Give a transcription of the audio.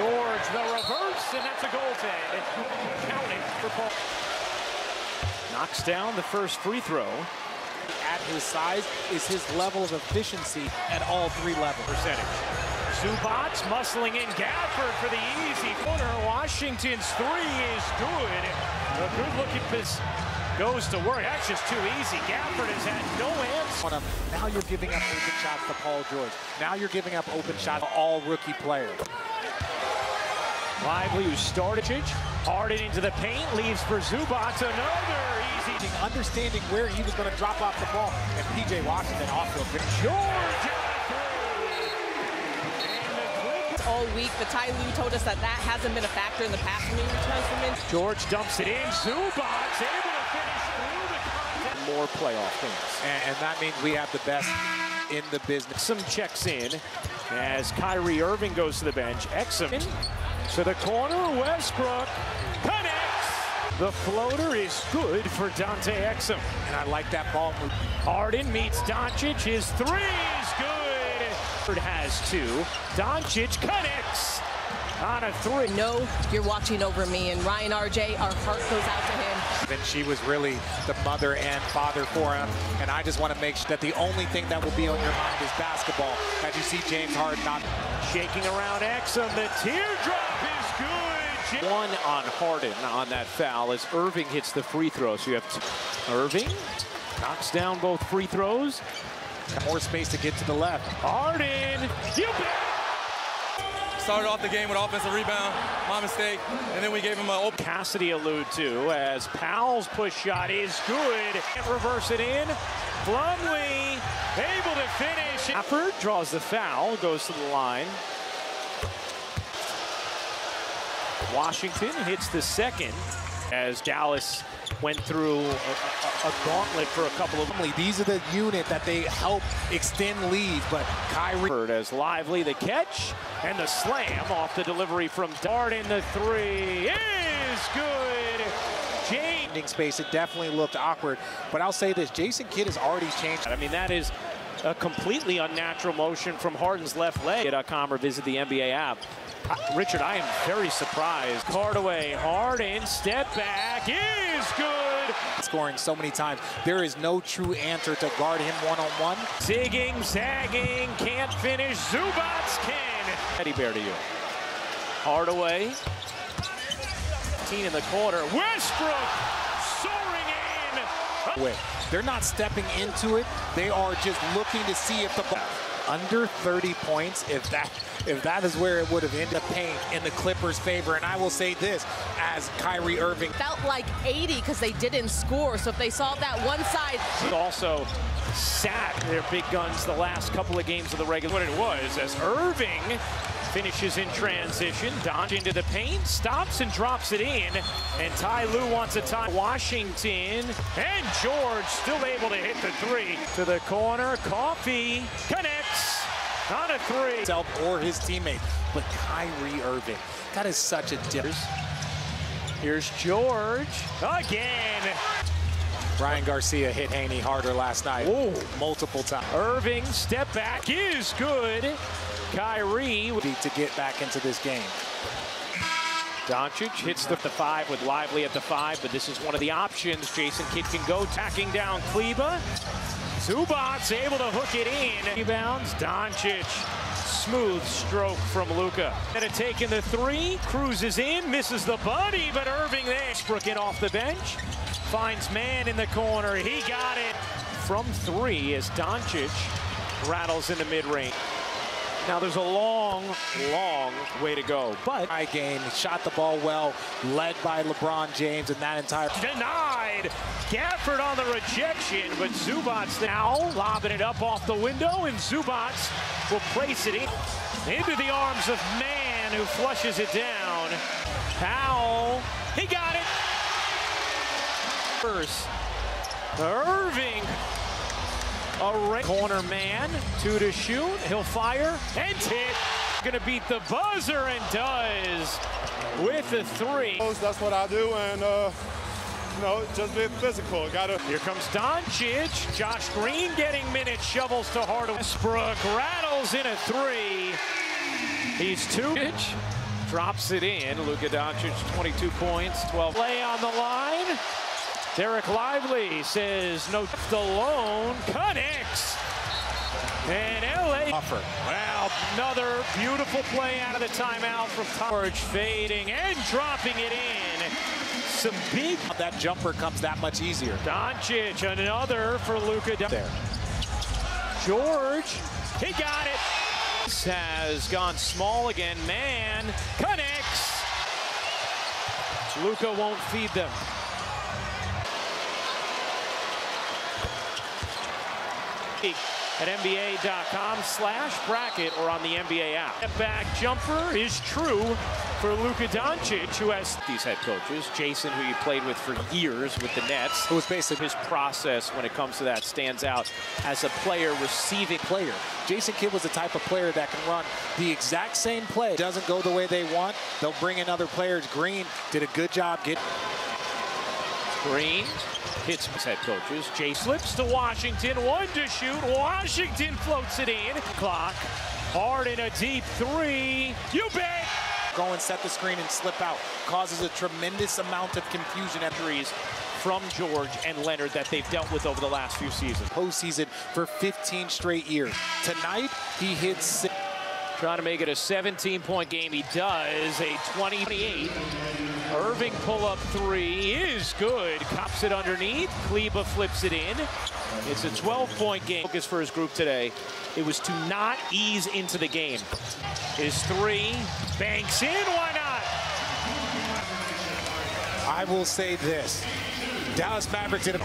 George, the reverse, and that's a goaltend. Counting for Paul. Knocks down the first free throw. At his size is his level of efficiency at all three levels. Percentage. Zubac muscling in Gafford for the easy corner. Washington's three is good. A good looking pass goes to work. That's just too easy. Gafford has had no answer. Now you're giving up open shots to Paul George. Now you're giving up open shots to all rookie players. Lively who started Harden into the paint, leaves for Zubac. Another easy. Understanding where he was going to drop off the ball. And P.J. Washington off the George all week, but Ty Lue told us that that hasn't been a factor in the past when he returns from injury. George dumps it in. Zubac able to finish through the contact. More playoff games. And, and that means we have the best in the business. Some checks in as Kyrie Irving goes to the bench. Exum to the corner. Westbrook connects. The floater is good for Dante Exum. And I like that ball move. Harden meets Doncic. His three is good. Has two. Doncic connects on a three. No, you're watching over me. And Ryan RJ, our heart goes out to him. Then she was really the mother and father for him. And I just want to make sure that the only thing that will be on your mind is basketball. As you see James Harden not shaking around Exum. The teardrop is good. One on Harden on that foul as Irving hits the free throw. So you have. Irving knocks down both free throws. More space to get to the left. Harden, you bet. Started off the game with offensive rebound, my mistake, and then we gave him a open. Cassidy allude to as Powell's push shot is good. Can't reverse it in. Plumlee able to finish. Stafford draws the foul, goes to the line. Washington hits the second as Dallas went through a, a, a, gauntlet for a couple of. These are the unit that they help extend leads, but Kyrie. As Lively the catch and the slam off the delivery from Dart in the three is good. Jane. Space, it definitely looked awkward, but I'll say this: Jason Kidd has already changed. I mean, that is a completely unnatural motion from Harden's left leg. .com or visit the NBA app. Uh, Richard, I am very surprised. Hardaway, Harden, step back is good. Scoring so many times. There is no true answer to guard him one-on-one. -on -one. Zigging, zagging, can't finish. Zubac can. Teddy Bear to you. Hardaway. Team in the corner. Westbrook in. They're not stepping into it. They are just looking to see if the ball under 30 points, if that if that is where it would have ended, up paint in the Clippers' favor. And I will say this, as Kyrie Irving felt like 80 because they didn't score. So if they saw that one side, also sat their big guns the last couple of games of the regular. What it was as Irving finishes in transition. Dodge into the paint, stops and drops it in. And Ty Lue wants a tie. Washington and George still able to hit the three. To the corner, Coffey connects on a three. Self or his teammate, but Kyrie Irving, that is such a difference. Here's George again. Ryan Garcia hit Haney harder last night. Ooh. Multiple times. Irving step back is good. Kyrie to get back into this game. Doncic hits the, five with Lively at the five, but this is one of the options. Jason Kidd can go tacking down Kleber. Zubac able to hook it in. Rebounds, Doncic. Smooth stroke from Luka. And it taking the three, cruises in, misses the buddy, but Irving there. Westbrook in off the bench. Finds Mann in the corner. He got it from three as Doncic rattles in the mid-range. Now there's a long, long way to go, but high game, shot the ball well, led by LeBron James and that entire denied. Gafford on the rejection, but Zubac now lobbing it up off the window, and Zubac will place it in, into the arms of Mann who flushes it down. Powell, he got it. First, Irving a corner man, two to shoot. He'll fire and hit. Gonna beat the buzzer and does with the three. That's what I do, and uh, you know, just be physical. Gotta. Here comes Doncic. Josh Green getting minutes, shovels to Hardaway. Westbrook rattles in a three. He's two. drops it in. Luka Doncic, 22 points, 12. Play on the line. Dereck Lively says no alone. Connects. And LA. Offer. Well, another beautiful play out of the timeout from George fading and dropping it in. Some big. That jumper comes that much easier. Doncic, another for Luka. There. George, he got it. Has gone small again. Mann connects. Luka won't feed them. At NBA.com slash bracket or on the NBA app. Step back jumper is true for Luka Doncic, who has these head coaches. Jason, who you played with for years with the Nets. It was basically His process when it comes to that stands out as a player receiving player. Jason Kidd was the type of player that can run the exact same play. Doesn't go the way they want. They'll bring in other players. Green did a good job getting. Green hits his head coaches. Jay slips to Washington. One to shoot. Washington floats it in. Clock. Harden a deep three. You bet. Go and set the screen and slip out. Causes a tremendous amount of confusion Threes from George and Leonard that they've dealt with over the last few seasons. postseason for 15 straight years. Tonight, he hits six. Trying to make it a 17-point game. He does. A 28. Irving pull-up three is good. Cops it underneath. Kleber flips it in. It's a 12-point game. Focus for his group today. It was to not ease into the game. His three banks in. Why not? I will say this. Dallas Mavericks it.